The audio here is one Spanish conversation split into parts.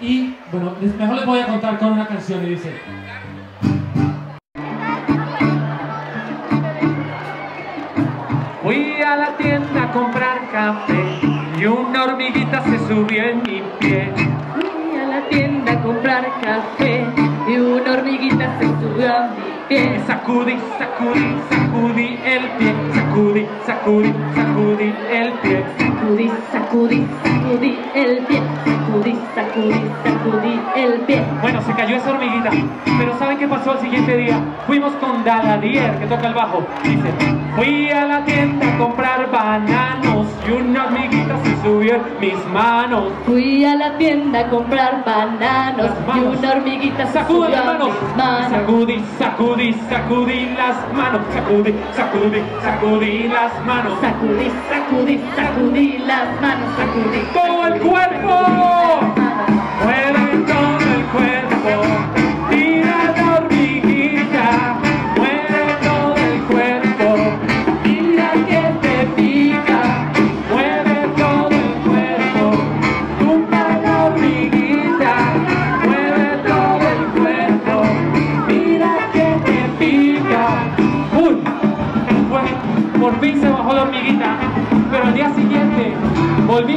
Y bueno, mejor les voy a contar con una canción y dice... Fui a la tienda a comprar café y una hormiguita se subió en mi pie. Fui a la tienda a comprar café y una hormiguita se subió a mi pie. Sacudí, sacudí, sacudí el pie, sacudí, sacudí, sacudí el pie. Sacudí, sacudí, sacudí el pie, sacudí, sacudí, sacudí el pie. Bueno, se cayó esa hormiguita, pero ¿saben qué pasó el siguiente día? Fuimos con Daladier, que toca el bajo. Dice, fui a la tienda a comprar bananos y una hormiguita se en mis manos. Fui a la tienda a comprar bananos y una hormiguita subió las manos. mis manos. Sacudí, sacudí, sacudí las manos. Sacudí, sacudí, sacudí las manos. Sacudí, sacudí, sacudí las manos, sacudí. Todo el cuerpo. Mueve todo el cuerpo.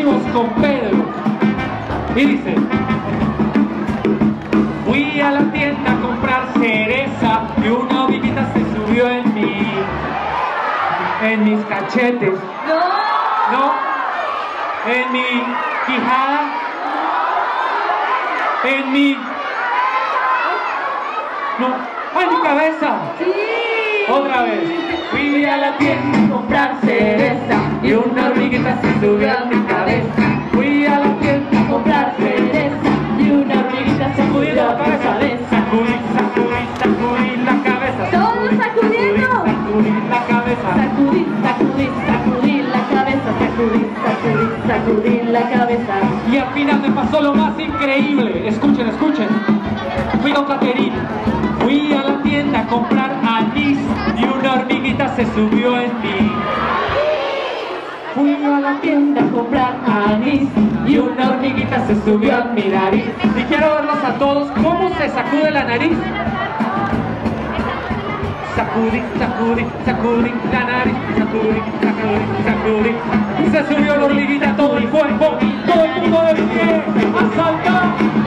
Con Pedro. Y dice, fui a la tienda a comprar cereza y una hormiguita se subió en mi, en mis cachetes, ¡No! ¿no? En mi quijada, en mi, no, en mi cabeza. ¡Sí! Otra vez. Fui a la tienda a comprar cereza y una hormiguita se subió a mi la tienda a comprar cereza y una hormiguita se la a mi cabeza. Sacudí, sacudí, sacudí la cabeza. Todos sacudiendo. Sacudí la cabeza. Sacudí, sacudí, sacudí la cabeza, sacudí, sacudí, sacudí la cabeza. Y al final me pasó lo más increíble. Escuchen, escuchen. Fui con Caterina. Fui a la tienda a comprar anís y una hormiguita se subió en mí. La tienda a comprar anís y una hormiguita se subió a mi nariz. Y quiero verlos a todos cómo se sacude la nariz. Sacudí, sacudí, sacudí la nariz, sacudí, sacudí, sacudí. Y se subió la hormiguita todo el cuerpo, todo el mundo de pie, a saltar.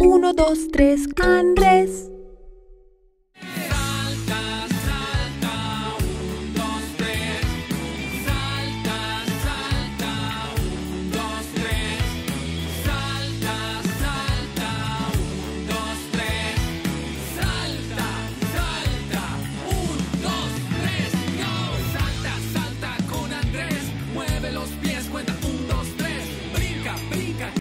1, 2, 3, Andrés.